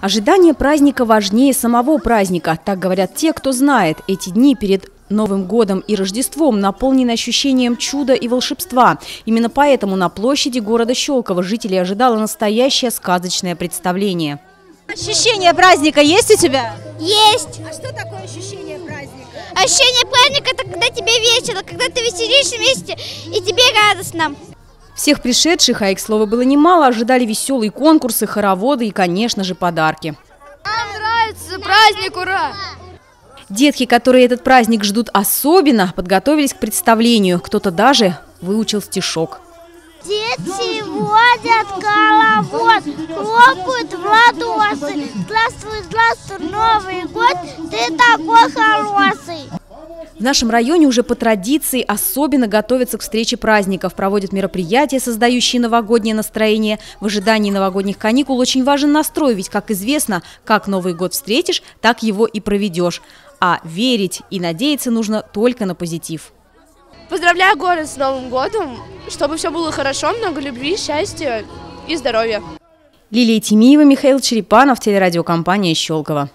Ожидание праздника важнее самого праздника. Так говорят те, кто знает. Эти дни перед Новым годом и Рождеством наполнены ощущением чуда и волшебства. Именно поэтому на площади города Щелково жителей ожидало настоящее сказочное представление. Ощущение праздника есть у тебя? Есть. А что такое ощущение праздника? Ощущение праздника – это когда тебе весело, когда ты веселишься вместе и тебе радостно. Всех пришедших, а их слова было немало, ожидали веселые конкурсы, хороводы и, конечно же, подарки. Нам нравится праздник, ура! Детки, которые этот праздник ждут особенно, подготовились к представлению. Кто-то даже выучил стишок. Дети водят коловод, хлопают в ладоши. Здравствуй, здравствуй, Новый год, ты такой хороший. В нашем районе уже по традиции особенно готовятся к встрече праздников, проводят мероприятия, создающие новогоднее настроение. В ожидании новогодних каникул очень важен настрой, ведь, как известно, как Новый год встретишь, так его и проведешь. А верить и надеяться нужно только на позитив. Поздравляю город с Новым годом, чтобы все было хорошо, много любви, счастья и здоровья. Лилия Тимиева, Михаил Черепанов, телерадиокомпания «Щелково».